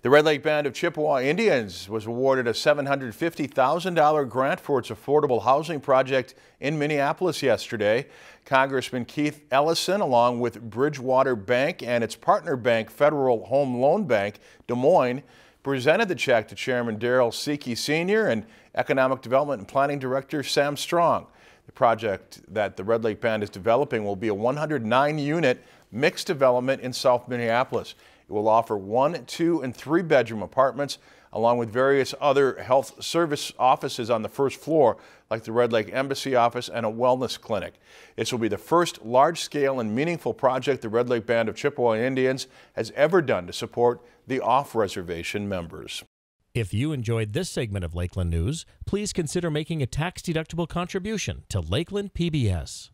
The Red Lake Band of Chippewa Indians was awarded a $750,000 grant for its affordable housing project in Minneapolis yesterday. Congressman Keith Ellison, along with Bridgewater Bank and its partner bank, Federal Home Loan Bank, Des Moines, presented the check to Chairman Darrell Seki Sr. and Economic Development and Planning Director Sam Strong. The project that the Red Lake Band is developing will be a 109-unit mixed development in South Minneapolis. It will offer one, two, and three bedroom apartments, along with various other health service offices on the first floor, like the Red Lake Embassy office and a wellness clinic. This will be the first large scale and meaningful project the Red Lake Band of Chippewa Indians has ever done to support the off reservation members. If you enjoyed this segment of Lakeland News, please consider making a tax deductible contribution to Lakeland PBS.